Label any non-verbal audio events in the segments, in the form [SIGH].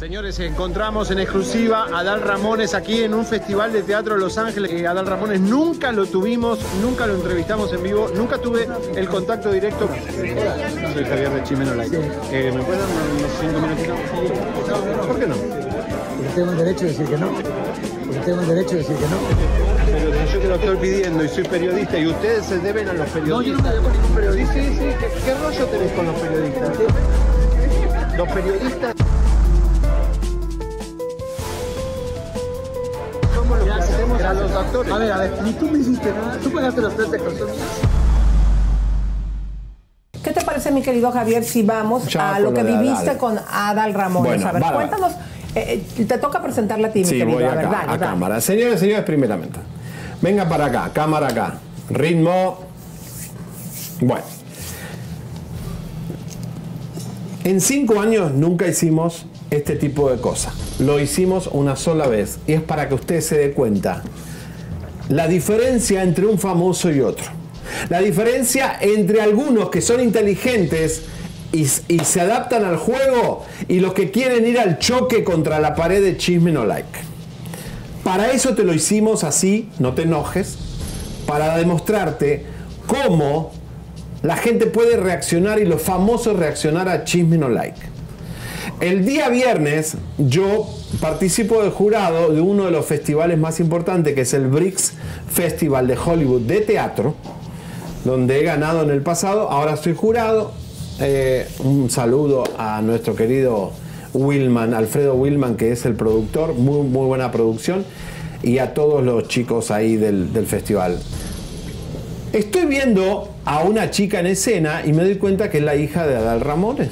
Señores, encontramos en exclusiva a Adal Ramones aquí en un festival de teatro de Los Ángeles. Eh, Adal Ramones nunca lo tuvimos, nunca lo entrevistamos en vivo, nunca tuve el contacto directo. Soy Javier de Chimeno Light. Eh, ¿Me pueden dar unos cinco minutitos? ¿Por qué no? Porque tengo el derecho de decir que no. Porque tengo el derecho de decir que no. Pero si yo te lo estoy pidiendo y soy periodista y ustedes se deben a los No, yo periodistas. no me debo a ningún periodista. Sí, sí. ¿Qué, qué rollo tenés con los periodistas? Los periodistas actores. A ver, a ver, ni tú me hiciste nada. Tú pagaste las. ¿Qué te parece, mi querido Javier, si vamos a lo que viviste Adal. con Adal Ramones? Bueno, a ver, cuéntanos. eh, eh, te toca presentarla a ti, mi Sí, querido. voy a acá, ver, dale, a dale. cámara. Señores, señores, primeramente. Venga para acá, cámara acá. Ritmo. Bueno. En cinco años nunca hicimos este tipo de cosas. Lo hicimos una sola vez. Y es para que usted se dé cuenta la diferencia entre un famoso y otro. La diferencia entre algunos que son inteligentes y, se adaptan al juego y los que quieren ir al choque contra la pared de chisme no like. Para eso te lo hicimos así, no te enojes, para demostrarte cómo la gente puede reaccionar y los famosos reaccionar a chisme no like. El día viernes yo participo de jurado de uno de los festivales más importantes que es el BRICS Festival de Hollywood de teatro, donde he ganado en el pasado, ahora estoy jurado. Eh, un saludo a nuestro querido Willman, Alfredo Willman, que es el productor, muy, muy buena producción, y a todos los chicos ahí del, del festival. Estoy viendo a una chica en escena y me doy cuenta que es la hija de Adal Ramones.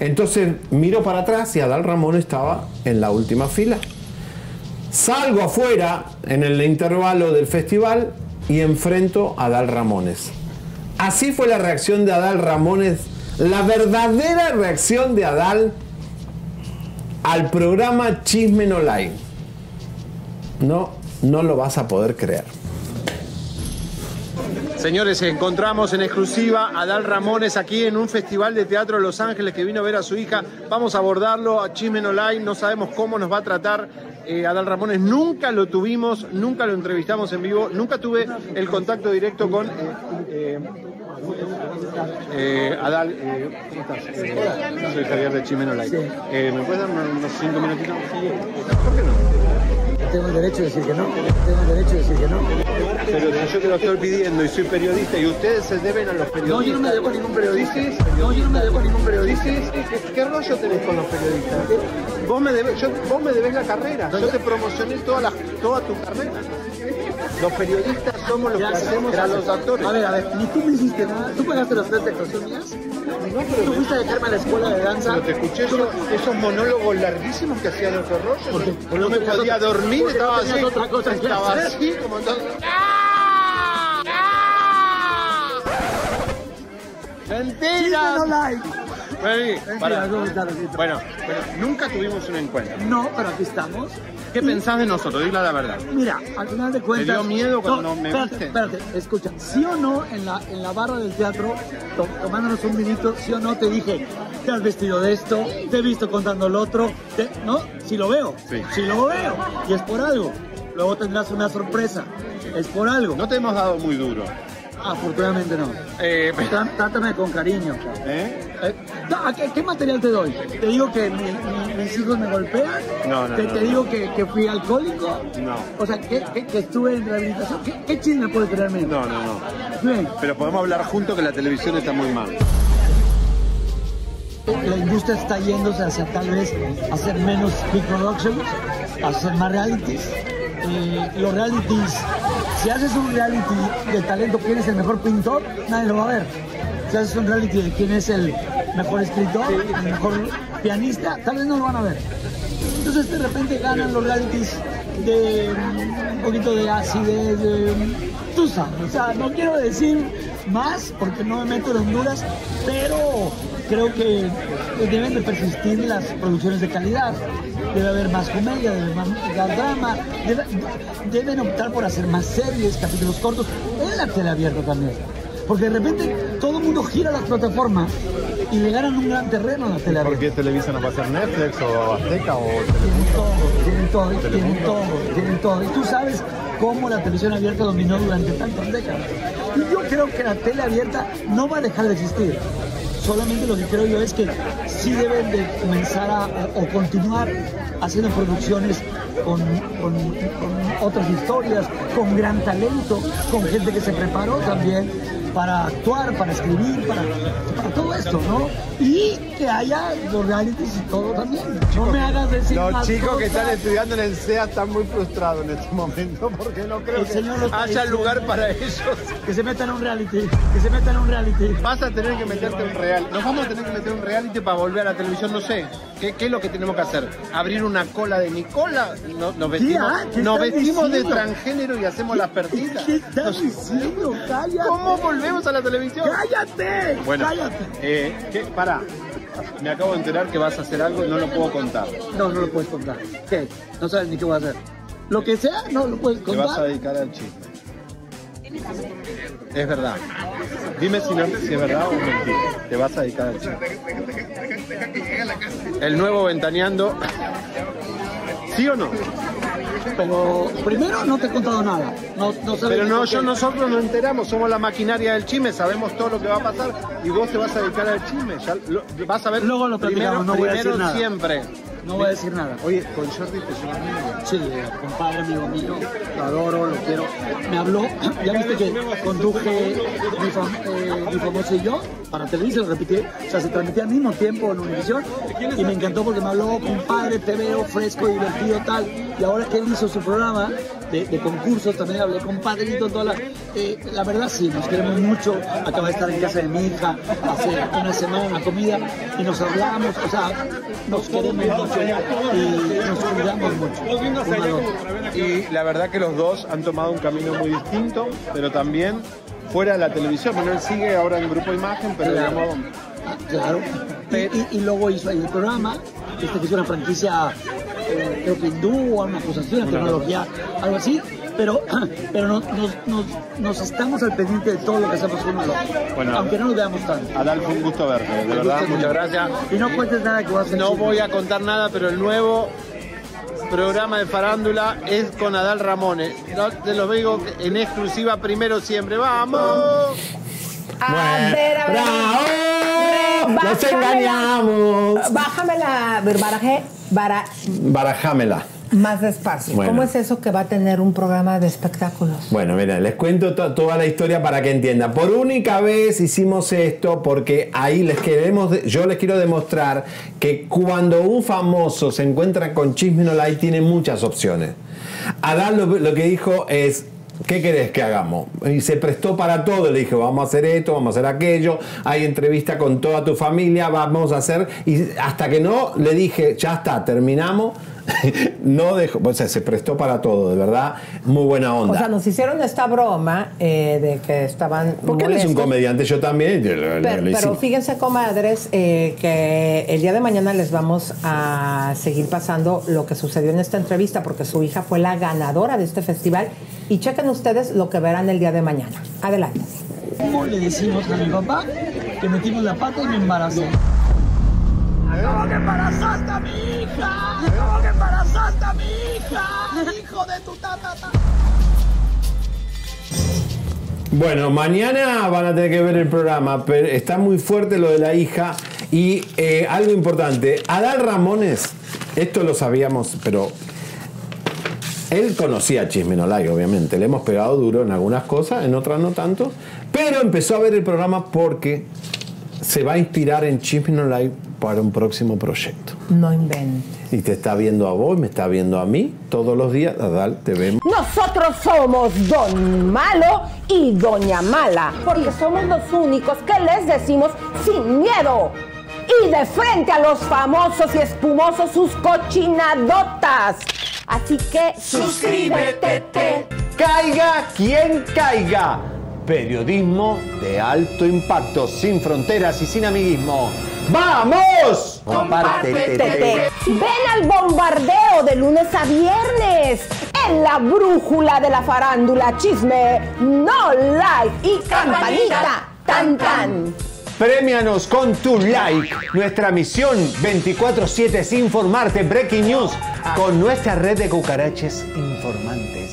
Entonces miro para atrás y Adal Ramón estaba en la última fila. Salgo afuera en el intervalo del festival y enfrento a Adal Ramones. Así fue la reacción de Adal Ramones, la verdadera reacción de Adal al programa Chisme Online. No, no lo vas a poder creer. Señores, encontramos en exclusiva a Adal Ramones aquí en un festival de teatro de Los Ángeles que vino a ver a su hija. Vamos a abordarlo a Chismen Online, no sabemos cómo nos va a tratar. Eh, Adal Ramones nunca lo tuvimos, nunca lo entrevistamos en vivo, nunca tuve el contacto directo con... eh, eh, eh, Adal, eh, ¿cómo estás? Eh, soy Javier de Chimeno. Eh, ¿Me puedes dar unos cinco minutitos? ¿Por qué no? Tengo el derecho de decir que no. Tengo el derecho de decir que no. Pero si yo te lo estoy pidiendo y soy periodista y ustedes se deben a los periodistas. No, yo no me debo a ningún periodista. No, yo no me debo a ningún periodista. Sí, sí, ¿Qué, qué rollo tenés con los periodistas? Vos me debes, yo- vos me debés la carrera. Yo te promocioné toda, la, toda tu carrera. Los periodistas somos los que hacemos a los actores. A ver, a ver, ni tú me hiciste nada. Tú pagaste las tres declaraciones. Tú fuiste a dejarme a la escuela de danza. Pero te escuché eso- esos monólogos larguísimos que hacían esos rollos. Porque- no porque me tenías podía dormir, no estaba así. otra cosa estaba así, como no Mentira, pará. ¿cómo estás, Luisito? Bueno, pero nunca tuvimos un encuentro. No, pero aquí estamos. ¿Qué pensás de nosotros? Dile la verdad. Mira, al final de cuentas. dio miedo cuando No, me espérate, viste? Espérate, escucha. ¿Sí o no en la, en la barra del teatro, to- tomándonos un vinito, sí o no te dije, te has vestido de esto, te he visto contando lo otro? te- ¿No? Si lo veo. Sí. Si lo veo. Y es por algo. Luego tendrás una sorpresa. Es por algo. No te hemos dado muy duro. Afortunadamente no. Eh, [LAUGHS] Trá- Trátame con cariño. ¿eh? Eh, ¿a ¿qué, qué material te doy? ¿Te digo que mi- mi- mis hijos me golpean? No, no, ¿Te, no, te no. digo que, que fui alcohólico? No. O sea, que, que- que estuve en rehabilitación. ¿Qué, qué chisme puede tenerme? No, no, no. Bien, Pero podemos hablar juntos que la televisión está muy mal. La industria está yéndose hacia tal vez hacer menos big productions, hacer más realities. Eh, los realities, si haces un reality de talento, quién es el mejor pintor, nadie lo va a ver. Si haces un reality de quién es el mejor escritor, el mejor pianista, tal vez no lo van a ver. Entonces de repente ganan los realities de mm, un poquito de acidez, de, tú sabes, o sea, no quiero decir más porque no me meto en Honduras, pero creo que deben de persistir las producciones de calidad. Debe haber más comedia, debe haber más drama, debe- deben optar por hacer más series, capítulos cortos, en la tele abierta también. Porque de repente todo el mundo gira las plataformas y le ganan un gran terreno a la tele abierta. ¿Por qué Televisa no va a ser Netflix o Azteca o Tienen todo, tienen todo, tienen todo, tienen todo. Y tú sabes cómo la televisión abierta dominó durante tantas décadas. Y yo creo que la tele abierta no va a dejar de existir. Solamente lo que creo yo es que sí deben de comenzar a, o continuar haciendo producciones con, con- con otras historias, con gran talento, con gente que se preparó también para actuar, para escribir, para, para todo esto, ¿no? Y que haya los realities y todo también. No me hagas decir Los más chicos que cosas. están estudiando en el CEA están muy frustrados en este momento porque no creo El que señor haya lugar para ellos. Que se metan en un reality, que se metan un reality. Vas a tener que meterte un reality. Nos vamos a tener que meter un reality para volver a la televisión, no sé. ¿Qué, qué es lo que tenemos que hacer? ¿Abrir una cola de Nicola? No- nos vestimos, ah? ¿Qué nos estás vestimos de transgénero y hacemos las perdidas. ¿Qué estás diciendo? Cállate. ¿Cómo volvemos a la televisión? ¡Cállate! Bueno, ¡Cállate! eh, ¿qué? Pará. Me acabo de enterar que vas a hacer algo y no lo puedo contar. No, no lo puedes contar. ¿Qué? No sabes ni qué voy a hacer. Lo que sea, no lo puedes Te contar. vas a dedicar al chisme. Es verdad. Dime si, no, si es verdad o mentira. Te vas a dedicar al chisme. El nuevo Ventaneando. ¿Sí o no? Pero primero no te he contado nada. No, no sabes Pero no, yo nosotros no enteramos, somos la maquinaria del chisme, sabemos todo lo que va a pasar y vos te vas a dedicar al chisme. Ya lo- vas a ver Luego lo primero, platicamos, no voy a primero decir nada. siempre. No voy a decir nada. Oye, con Jordi te llevas bien. Sí, compadre, amigo mío, lo adoro, lo quiero. Me habló, [CLEARS THROAT] ya viste que conduje mi, fam- eh, mi famoso y yo para Televisa, lo repetí, o sea, se transmitía al mismo tiempo en Univisión y me encantó porque me habló, compadre, te veo fresco, divertido, tal. Y ahora que él hizo su programa de, de concursos, también hablé compadrito, toda la, eh, la verdad sí, nos queremos mucho. Acaba de estar en casa de mi hija hace una semana en la comida y nos hablamos, o sea, nos queremos mucho y nos cuidamos mucho. Y la verdad que los dos han tomado un camino muy distinto, pero también fuera de la televisión. Bueno, él sigue ahora en Grupo Imagen, pero Claro. digamos, Ah, Claro. Y, y- y luego hizo ahí el programa, este que es una franquicia, eh, creo que hindú o una así, una tecnología, algo así. Pero, [CLEARS THROAT] pero nos, nos, nos, nos estamos al pendiente de todo lo que hacemos otro. Bueno. aunque no nos veamos tanto. Adal, fue un gusto verte, de verdad, muchas gracias. Y no cuentes nada que vas a. No voy a contar nada, pero el nuevo programa de farándula es con Adal Ramones. No, te lo digo en exclusiva primero siempre. ¡Vamos! A ver, a ver. ¡Bravo! ¡Nos engañamos! Bájame la baraje, bara, Barajámela. más despacio. Bueno. ¿Cómo es eso que va a tener un programa de espectáculos? Bueno, mira, les cuento to- toda la historia para que entiendan. Por única vez hicimos esto porque ahí les queremos, yo les quiero demostrar que cuando un famoso se encuentra con Chisme No Like tiene muchas opciones. Adán lo, lo que dijo es, ¿qué querés que hagamos? Y se prestó para todo. Le dije, vamos a hacer esto, vamos a hacer aquello. Hay entrevista con toda tu familia, vamos a hacer. Y hasta que no le dije, ya está, terminamos. [LAUGHS] no dejó, o sea, se prestó para todo, de verdad, muy buena onda. O sea, nos hicieron esta broma eh, de que estaban. Porque él es un molestos. comediante, yo también. yo lo- lo- Pero, lo pero hicimos. fíjense, comadres, eh, que el día de mañana les vamos a seguir pasando lo que sucedió en esta entrevista, porque su hija fue la ganadora de este festival. Y chequen ustedes lo que verán el día de mañana. Adelante. ¿Cómo le decimos a mi papá que metimos la pata y me embaracé? ¿Cómo que embarazaste a mi hija? ¿Cómo que embarazaste mi hija? Hijo de tu tatata. Bueno, mañana van a tener que ver el programa, pero está muy fuerte lo de la hija. Y eh, algo importante, Adal Ramones, esto lo sabíamos, pero él conocía a Chisme No Like, obviamente. Le hemos pegado duro en algunas cosas, en otras no tanto. Pero empezó a ver el programa porque se va a inspirar en Chisme No Like para un próximo proyecto. No inventen. Y te está viendo a vos, me está viendo a mí todos los días. Adal, te vemos. Nosotros somos Don Malo y Doña Mala, porque somos los únicos que les decimos sin miedo y de frente a los famosos y espumosos sus cochinadotas. Así que suscríbete. Caiga quien caiga. Periodismo de alto impacto, sin fronteras y sin amiguismo. ¡Vamos! Compártete. Ven al bombardeo de lunes a viernes en la brújula de la farándula chisme, no like y campanita tan tan. Premianos con tu like. Nuestra misión 24-7 es informarte. Breaking News con nuestra red de cucaraches informantes.